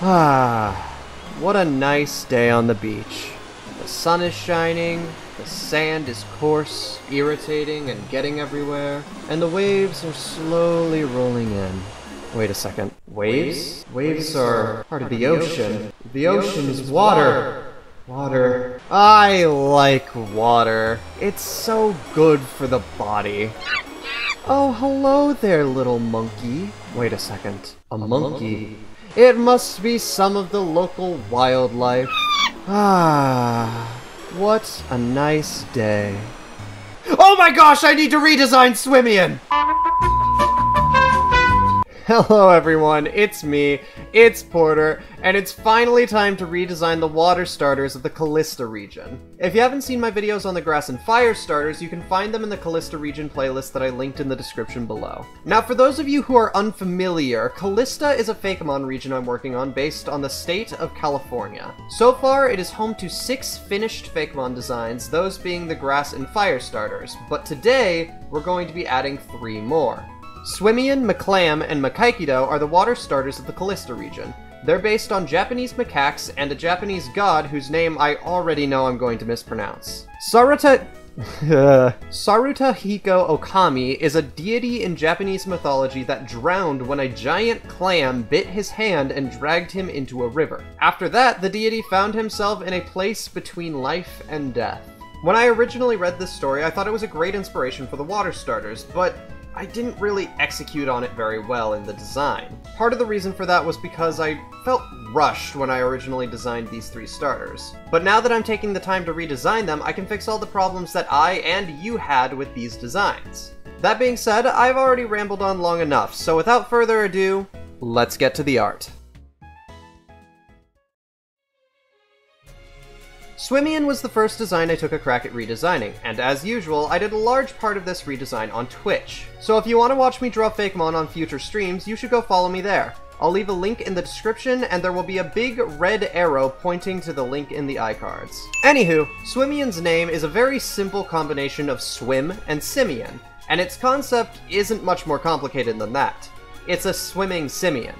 Ah, what a nice day on the beach. The sun is shining, the sand is coarse, irritating, and getting everywhere, and the waves are slowly rolling in. Wait a second. Waves? Waves are part of the ocean. The ocean is water. Water. I like water. It's so good for the body. Oh, hello there, little monkey. Wait a second. A monkey? It must be some of the local wildlife. Ah, what a nice day. Oh my gosh, I need to redesign Swimian! Hello everyone, it's me, it's Porter, and it's finally time to redesign the water starters of the Kalista region. If you haven't seen my videos on the grass and fire starters, you can find them in the Kalista region playlist that I linked in the description below. Now for those of you who are unfamiliar, Kalista is a Fakemon region I'm working on based on the state of California. So far, it is home to six finished Fakemon designs, those being the grass and fire starters, but today, we're going to be adding three more. Swimian, Maclam, and Makaikido are the water starters of the Kalista region. They're based on Japanese macaques and a Japanese god whose name I already know I'm going to mispronounce. Saruta... Sarutahiko Okami is a deity in Japanese mythology that drowned when a giant clam bit his hand and dragged him into a river. After that, the deity found himself in a place between life and death. When I originally read this story, I thought it was a great inspiration for the water starters, but I didn't really execute on it very well in the design. Part of the reason for that was because I felt rushed when I originally designed these three starters. But now that I'm taking the time to redesign them, I can fix all the problems that I and you had with these designs. That being said, I've already rambled on long enough, so without further ado, let's get to the art. Swimian was the first design I took a crack at redesigning, and as usual, I did a large part of this redesign on Twitch. So if you want to watch me draw Fakemon on future streams, you should go follow me there. I'll leave a link in the description, and there will be a big red arrow pointing to the link in the iCards. Anywho, Swimian's name is a very simple combination of swim and simian, and its concept isn't much more complicated than that. It's a swimming simian.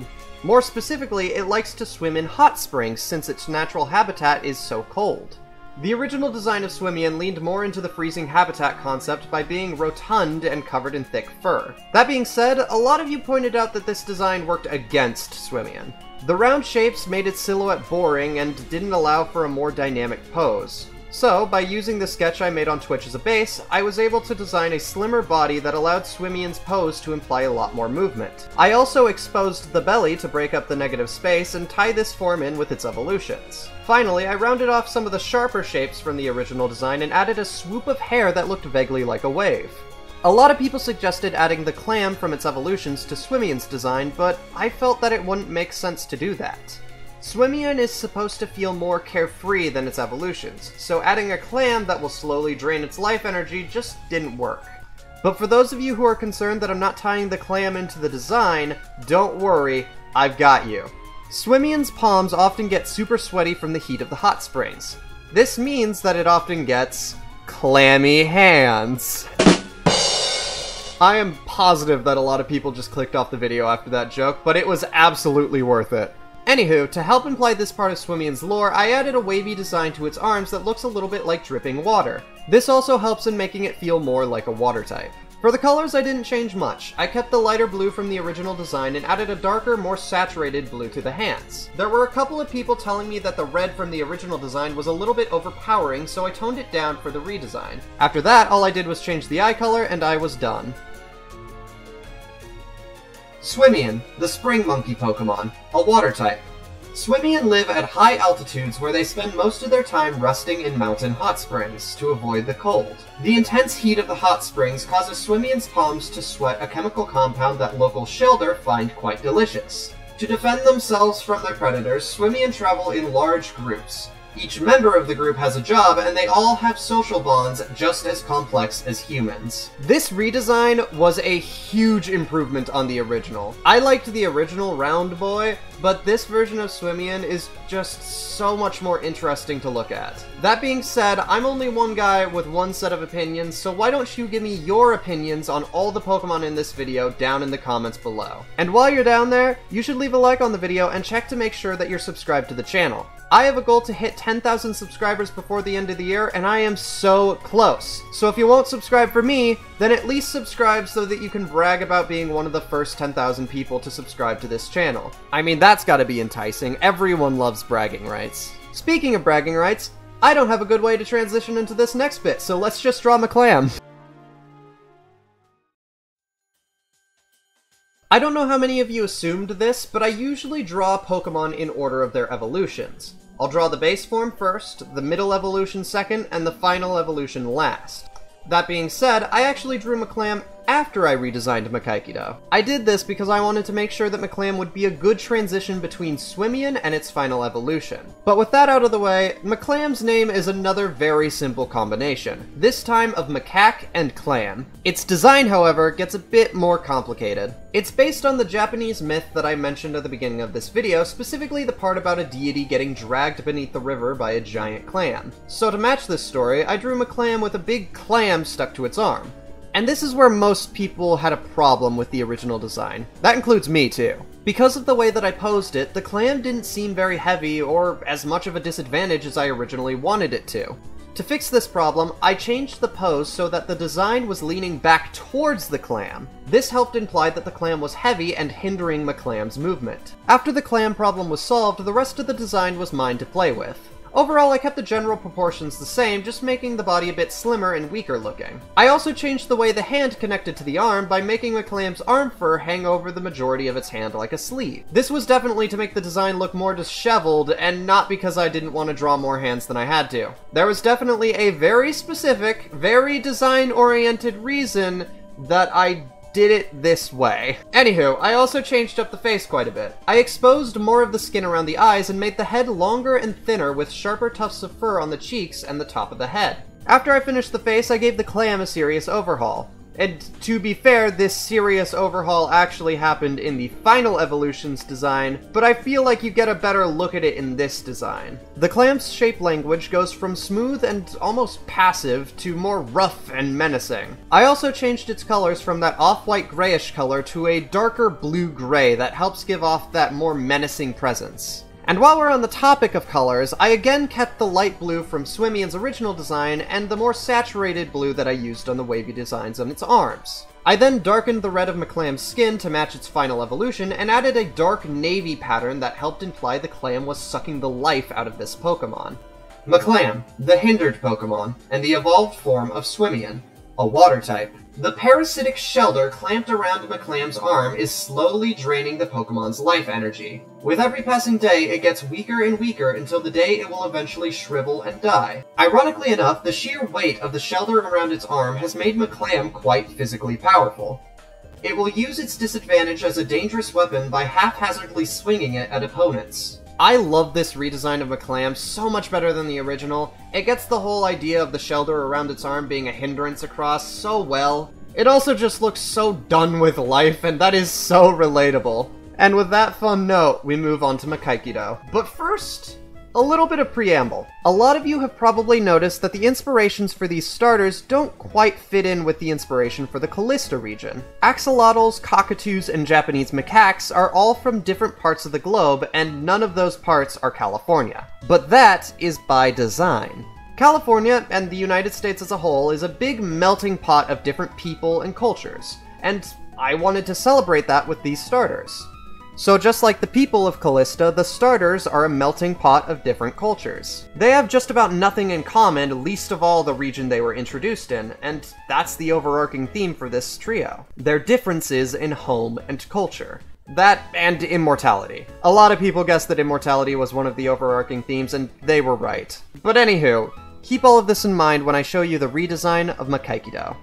More specifically, it likes to swim in hot springs since its natural habitat is so cold. The original design of Swimian leaned more into the freezing habitat concept by being rotund and covered in thick fur. That being said, a lot of you pointed out that this design worked against Swimian. The round shapes made its silhouette boring and didn't allow for a more dynamic pose. So, by using the sketch I made on Twitch as a base, I was able to design a slimmer body that allowed Swimian's pose to imply a lot more movement. I also exposed the belly to break up the negative space and tie this form in with its evolutions. Finally, I rounded off some of the sharper shapes from the original design and added a swoop of hair that looked vaguely like a wave. A lot of people suggested adding the clam from its evolutions to Swimian's design, but I felt that it wouldn't make sense to do that. Swimian is supposed to feel more carefree than its evolutions, so adding a clam that will slowly drain its life energy just didn't work. But for those of you who are concerned that I'm not tying the clam into the design, don't worry, I've got you. Swimian's palms often get super sweaty from the heat of the hot springs. This means that it often gets clammy hands. I am positive that a lot of people just clicked off the video after that joke, but it was absolutely worth it. Anywho, to help imply this part of Swimian's lore, I added a wavy design to its arms that looks a little bit like dripping water. This also helps in making it feel more like a water type. For the colors, I didn't change much. I kept the lighter blue from the original design and added a darker, more saturated blue to the hands. There were a couple of people telling me that the red from the original design was a little bit overpowering, so I toned it down for the redesign. After that, all I did was change the eye color and I was done. Swimian, the spring monkey Pokemon, a water type. Swimian live at high altitudes where they spend most of their time resting in mountain hot springs to avoid the cold. The intense heat of the hot springs causes Swimian's palms to sweat a chemical compound that local Shellder find quite delicious. To defend themselves from their predators, Swimian travel in large groups. Each member of the group has a job, and they all have social bonds just as complex as humans. This redesign was a huge improvement on the original. I liked the original Round Boy, but this version of Swimian is just so much more interesting to look at. That being said, I'm only one guy with one set of opinions, so why don't you give me your opinions on all the Pokemon in this video down in the comments below. And while you're down there, you should leave a like on the video and check to make sure that you're subscribed to the channel. I have a goal to hit 10,000 subscribers before the end of the year, and I am so close. So if you won't subscribe for me, then at least subscribe so that you can brag about being one of the first 10,000 people to subscribe to this channel. I mean, that's gotta be enticing. Everyone loves bragging rights. Speaking of bragging rights, I don't have a good way to transition into this next bit, so let's just draw Maclam. I don't know how many of you assumed this, but I usually draw Pokemon in order of their evolutions. I'll draw the base form first, the middle evolution second, and the final evolution last. That being said, I actually drew Maclam after I redesigned Makaikido. I did this because I wanted to make sure that Maclam would be a good transition between Swimian and its final evolution. But with that out of the way, Maclam's name is another very simple combination, this time of macaque and clam. Its design, however, gets a bit more complicated. It's based on the Japanese myth that I mentioned at the beginning of this video, specifically the part about a deity getting dragged beneath the river by a giant clam. So to match this story, I drew Maclam with a big clam stuck to its arm. And this is where most people had a problem with the original design. That includes me too. Because of the way that I posed it, the clam didn't seem very heavy or as much of a disadvantage as I originally wanted it to. To fix this problem, I changed the pose so that the design was leaning back towards the clam. This helped imply that the clam was heavy and hindering Maclam's movement. After the clam problem was solved, the rest of the design was mine to play with. Overall, I kept the general proportions the same, just making the body a bit slimmer and weaker looking. I also changed the way the hand connected to the arm by making Maclam's arm fur hang over the majority of its hand like a sleeve. This was definitely to make the design look more disheveled, and not because I didn't want to draw more hands than I had to. There was definitely a very specific, very design-oriented reason that I did it this way. Anywho, I also changed up the face quite a bit. I exposed more of the skin around the eyes and made the head longer and thinner with sharper tufts of fur on the cheeks and the top of the head. After I finished the face, I gave the clam a serious overhaul. And to be fair, this serious overhaul actually happened in the final Evolutions design, but I feel like you get a better look at it in this design. The clamp's shape language goes from smooth and almost passive to more rough and menacing. I also changed its colors from that off-white grayish color to a darker blue-gray that helps give off that more menacing presence. And while we're on the topic of colors, I again kept the light blue from Swimian's original design and the more saturated blue that I used on the wavy designs on its arms. I then darkened the red of Maclam's skin to match its final evolution, and added a dark navy pattern that helped imply the clam was sucking the life out of this Pokemon. Maclam, the hindered Pokemon, and the evolved form of Swimian, a water type. The parasitic Shellder clamped around Maclam's arm is slowly draining the Pokemon's life energy. With every passing day, it gets weaker and weaker until the day it will eventually shrivel and die. Ironically enough, the sheer weight of the Shellder around its arm has made Maclam quite physically powerful. It will use its disadvantage as a dangerous weapon by haphazardly swinging it at opponents. I love this redesign of Maclam so much better than the original. It gets the whole idea of the Shellder around its arm being a hindrance across so well. It also just looks so done with life, and that is so relatable. And with that fun note, we move on to Makaikido. But first, a little bit of preamble. A lot of you have probably noticed that the inspirations for these starters don't quite fit in with the inspiration for the Kalista region. Axolotls, cockatoos, and Japanese macaques are all from different parts of the globe, and none of those parts are California. But that is by design. California, and the United States as a whole, is a big melting pot of different people and cultures, and I wanted to celebrate that with these starters. So just like the people of Kalista, the starters are a melting pot of different cultures. They have just about nothing in common, least of all the region they were introduced in, and that's the overarching theme for this trio. Their differences in home and culture. That and immortality. A lot of people guessed that immortality was one of the overarching themes, and they were right. But anywho, keep all of this in mind when I show you the redesign of Makaikido.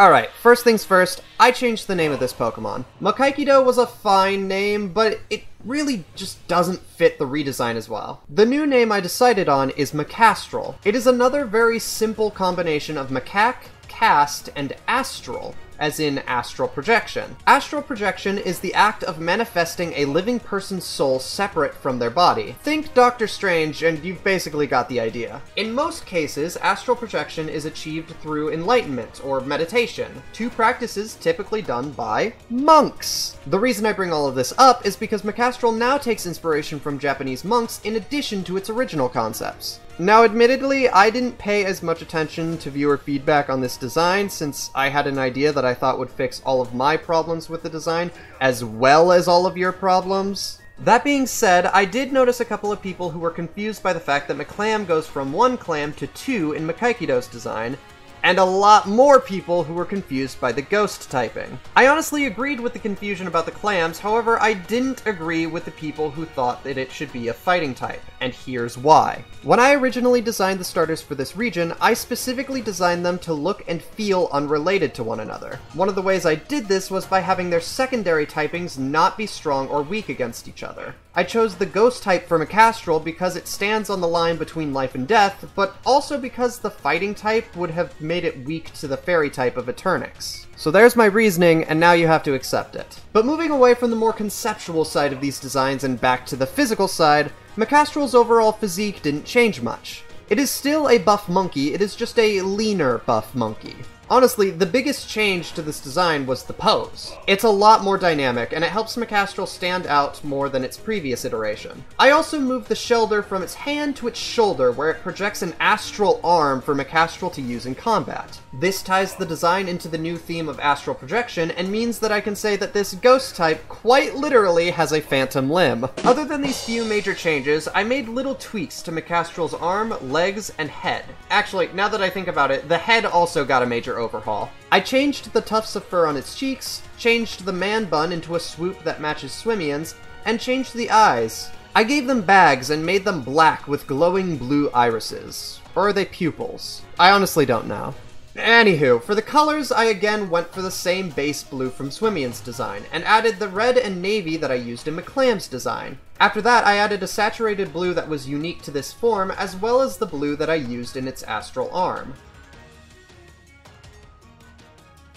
Alright, first things first, I changed the name of this Pokemon. Makaikido was a fine name, but it really just doesn't fit the redesign as well. The new name I decided on is Macastral. It is another very simple combination of macaque, cast, and astral, as in astral projection. Astral projection is the act of manifesting a living person's soul separate from their body. Think Doctor Strange, and you've basically got the idea. In most cases, astral projection is achieved through enlightenment or meditation, two practices typically done by monks. The reason I bring all of this up is because Macastral now takes inspiration from Japanese monks in addition to its original concepts. Now, admittedly, I didn't pay as much attention to viewer feedback on this design since I had an idea that I thought would fix all of my problems with the design, as well as all of your problems. That being said, I did notice a couple of people who were confused by the fact that Maclam goes from one clam to two in Makaikido's design, and a lot more people who were confused by the ghost typing. I honestly agreed with the confusion about the clams, however, I didn't agree with the people who thought that it should be a fighting type, and here's why. When I originally designed the starters for this region, I specifically designed them to look and feel unrelated to one another. One of the ways I did this was by having their secondary typings not be strong or weak against each other. I chose the Ghost type for Macastral because it stands on the line between life and death, but also because the Fighting type would have made it weak to the Fairy type of Eternix. So there's my reasoning, and now you have to accept it. But moving away from the more conceptual side of these designs and back to the physical side, Macastral's overall physique didn't change much. It is still a buff monkey, it is just a leaner buff monkey. Honestly, the biggest change to this design was the pose. It's a lot more dynamic, and it helps Macastral stand out more than its previous iteration. I also moved the Shellder from its hand to its shoulder, where it projects an astral arm for Macastral to use in combat. This ties the design into the new theme of astral projection, and means that I can say that this ghost type quite literally has a phantom limb. Other than these few major changes, I made little tweaks to Macastral's arm, legs, and head. Actually, now that I think about it, the head also got a major overhaul. I changed the tufts of fur on its cheeks, changed the man bun into a swoop that matches Swimian's, and changed the eyes. I gave them bags and made them black with glowing blue irises. Or are they pupils? I honestly don't know. Anywho, for the colors, I again went for the same base blue from Swimian's design, and added the red and navy that I used in Maclam's design. After that, I added a saturated blue that was unique to this form, as well as the blue that I used in its astral arm.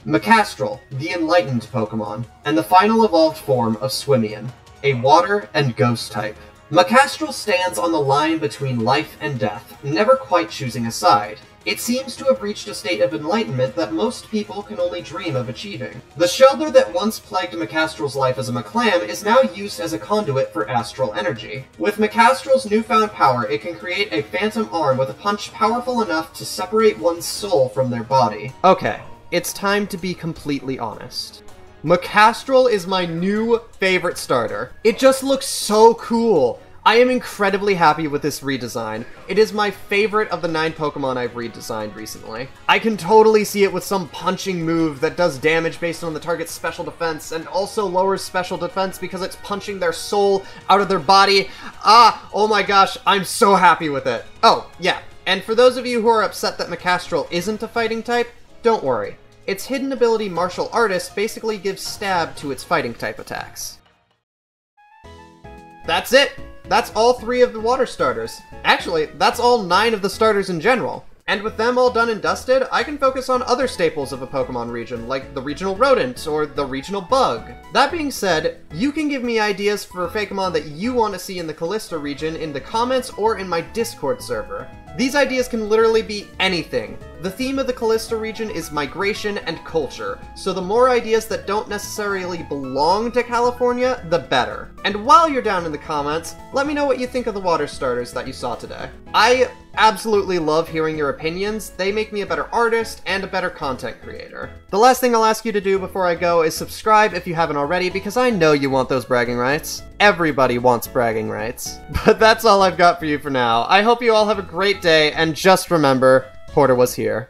Macastral, the Enlightened Pokemon, and the final evolved form of Swimian, a water and ghost type. Macastral stands on the line between life and death, never quite choosing a side. It seems to have reached a state of enlightenment that most people can only dream of achieving. The Shellder that once plagued Macastral's life as a Maclam is now used as a conduit for astral energy. With Macastral's newfound power, it can create a phantom arm with a punch powerful enough to separate one's soul from their body. Okay, it's time to be completely honest. Macastral is my new favorite starter. It just looks so cool. I am incredibly happy with this redesign. It is my favorite of the nine Pokemon I've redesigned recently. I can totally see it with some punching move that does damage based on the target's special defense and also lowers special defense because it's punching their soul out of their body. Ah, oh my gosh, I'm so happy with it. Oh, yeah, and for those of you who are upset that Macastral isn't a fighting type, don't worry. Its hidden ability Martial Artist basically gives stab to its fighting type attacks. That's it! That's all three of the water starters. Actually, that's all nine of the starters in general. And with them all done and dusted, I can focus on other staples of a Pokemon region, like the regional rodent or the regional bug. That being said, you can give me ideas for Fakemon that you want to see in the Kalista region in the comments or in my Discord server. These ideas can literally be anything. The theme of the Kalista region is migration and culture, so the more ideas that don't necessarily belong to California, the better. And while you're down in the comments, let me know what you think of the water starters that you saw today. I absolutely love hearing your opinions. They make me a better artist and a better content creator. The last thing I'll ask you to do before I go is subscribe if you haven't already, because I know you want those bragging rights. Everybody wants bragging rights. But that's all I've got for you for now. I hope you all have a great day, and just remember, Porter was here.